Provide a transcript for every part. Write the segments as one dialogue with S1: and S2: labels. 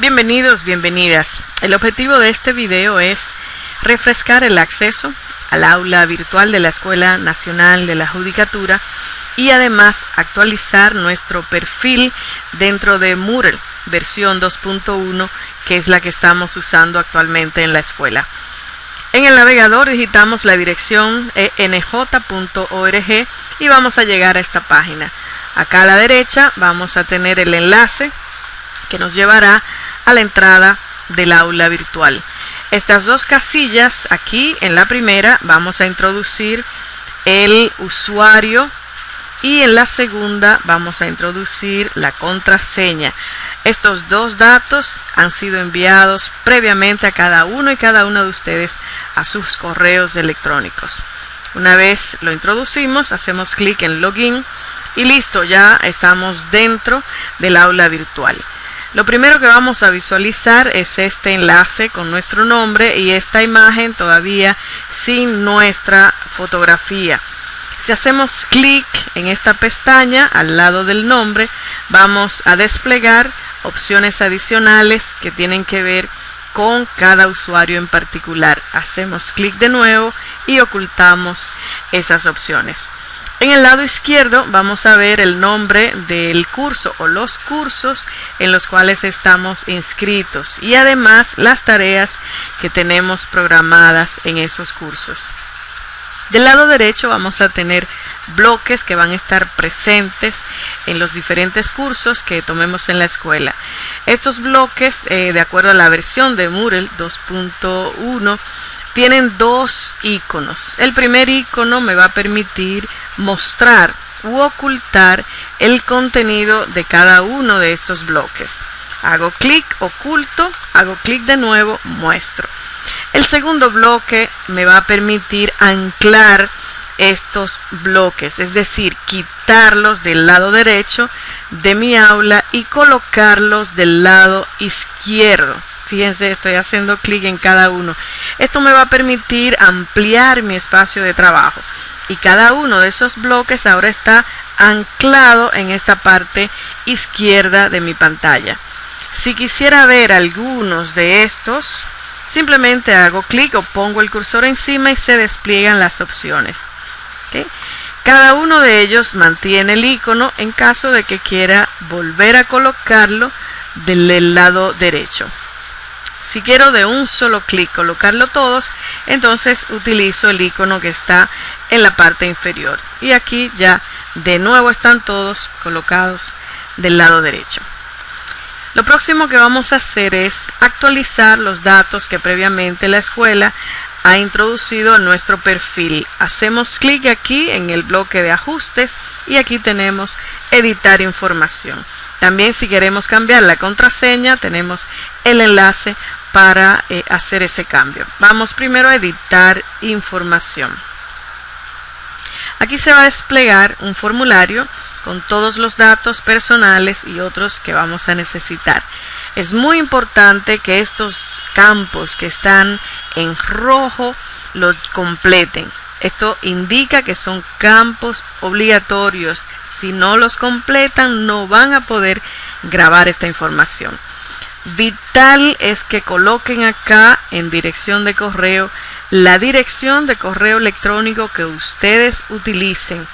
S1: Bienvenidos, bienvenidas. El objetivo de este video es refrescar el acceso al aula virtual de la Escuela Nacional de la Judicatura y además actualizar nuestro perfil dentro de Moodle versión 2.1 que es la que estamos usando actualmente en la escuela. En el navegador digitamos la dirección enj.org y vamos a llegar a esta página. Acá a la derecha vamos a tener el enlace que nos llevará a la entrada del aula virtual. Estas dos casillas, aquí en la primera vamos a introducir el usuario y en la segunda vamos a introducir la contraseña. Estos dos datos han sido enviados previamente a cada uno y cada uno de ustedes a sus correos electrónicos. Una vez lo introducimos, hacemos clic en login y listo, ya estamos dentro del aula virtual. Lo primero que vamos a visualizar es este enlace con nuestro nombre y esta imagen todavía sin nuestra fotografía. Si hacemos clic en esta pestaña al lado del nombre, vamos a desplegar opciones adicionales que tienen que ver con cada usuario en particular. Hacemos clic de nuevo y ocultamos esas opciones. En el lado izquierdo vamos a ver el nombre del curso o los cursos en los cuales estamos inscritos y además las tareas que tenemos programadas en esos cursos. Del lado derecho vamos a tener bloques que van a estar presentes en los diferentes cursos que tomemos en la escuela. Estos bloques, eh, de acuerdo a la versión de Moodle 2.1, tienen dos iconos. El primer icono me va a permitir mostrar u ocultar el contenido de cada uno de estos bloques. Hago clic, oculto, hago clic de nuevo, muestro. El segundo bloque me va a permitir anclar estos bloques, es decir, quitarlos del lado derecho de mi aula y colocarlos del lado izquierdo. Fíjense, estoy haciendo clic en cada uno. Esto me va a permitir ampliar mi espacio de trabajo. Y cada uno de esos bloques ahora está anclado en esta parte izquierda de mi pantalla. Si quisiera ver algunos de estos, simplemente hago clic o pongo el cursor encima y se despliegan las opciones. Cada uno de ellos mantiene el icono en caso de que quiera volver a colocarlo del lado derecho. Si quiero de un solo clic colocarlo todos, entonces utilizo el icono que está en la parte inferior. Y aquí ya de nuevo están todos colocados del lado derecho. Lo próximo que vamos a hacer es actualizar los datos que previamente la escuela ha introducido en nuestro perfil. Hacemos clic aquí en el bloque de ajustes y aquí tenemos editar información. También si queremos cambiar la contraseña tenemos el enlace para eh, hacer ese cambio. Vamos primero a editar información. Aquí se va a desplegar un formulario con todos los datos personales y otros que vamos a necesitar. Es muy importante que estos campos que están en rojo los completen. Esto indica que son campos obligatorios. Si no los completan no van a poder grabar esta información. Vital es que coloquen acá en dirección de correo la dirección de correo electrónico que ustedes utilicen,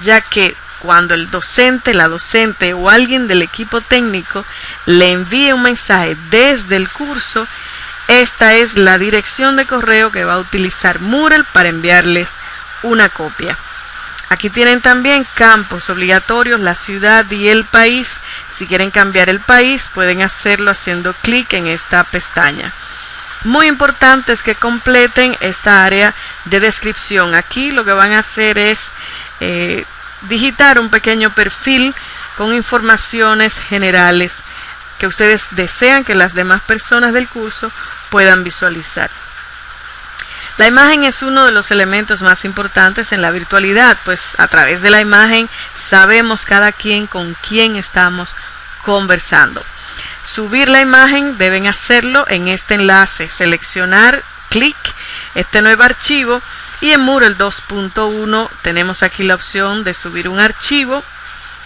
S1: ya que cuando el docente, la docente o alguien del equipo técnico le envíe un mensaje desde el curso, esta es la dirección de correo que va a utilizar Moodle para enviarles una copia. Aquí tienen también campos obligatorios, la ciudad y el país. Si quieren cambiar el país, pueden hacerlo haciendo clic en esta pestaña. Muy importante es que completen esta área de descripción. Aquí lo que van a hacer es eh, digitar un pequeño perfil con informaciones generales que ustedes desean que las demás personas del curso puedan visualizar. La imagen es uno de los elementos más importantes en la virtualidad, pues a través de la imagen sabemos cada quien con quién estamos conversando. Subir la imagen deben hacerlo en este enlace, seleccionar, clic, este nuevo archivo y en Moodle 2.1 tenemos aquí la opción de subir un archivo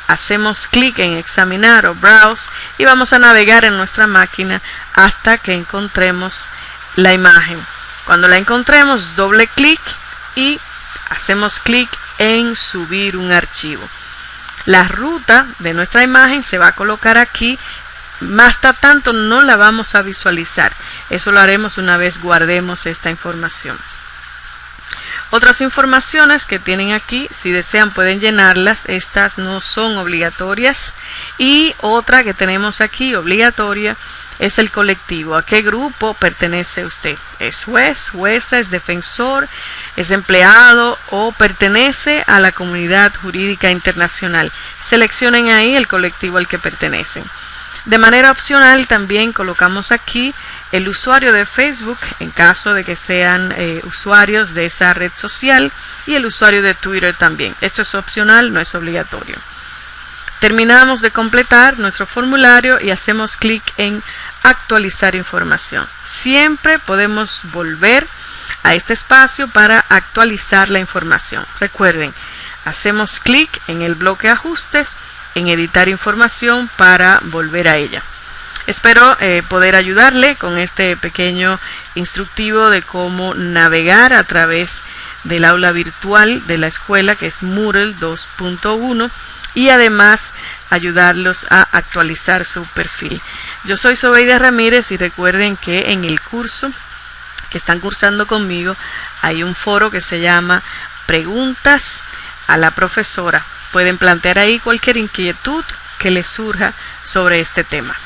S1: hacemos clic en examinar o browse y vamos a navegar en nuestra máquina hasta que encontremos la imagen. Cuando la encontremos, doble clic y hacemos clic en subir un archivo. La ruta de nuestra imagen se va a colocar aquí, hasta tanto no la vamos a visualizar. Eso lo haremos una vez guardemos esta información. Otras informaciones que tienen aquí, si desean pueden llenarlas, estas no son obligatorias. Y otra que tenemos aquí, obligatoria, es el colectivo. ¿A qué grupo pertenece usted? ¿Es juez, jueza, es defensor, es empleado o pertenece a la comunidad jurídica internacional? Seleccionen ahí el colectivo al que pertenecen. De manera opcional también colocamos aquí el usuario de Facebook en caso de que sean eh, usuarios de esa red social y el usuario de Twitter también. Esto es opcional, no es obligatorio. Terminamos de completar nuestro formulario y hacemos clic en actualizar información. Siempre podemos volver a este espacio para actualizar la información. Recuerden, hacemos clic en el bloque ajustes, en editar información para volver a ella. Espero eh, poder ayudarle con este pequeño instructivo de cómo navegar a través del aula virtual de la escuela que es Moodle 2.1 y además ayudarlos a actualizar su perfil. Yo soy Sobeida Ramírez y recuerden que en el curso que están cursando conmigo hay un foro que se llama Preguntas a la profesora. Pueden plantear ahí cualquier inquietud que les surja sobre este tema.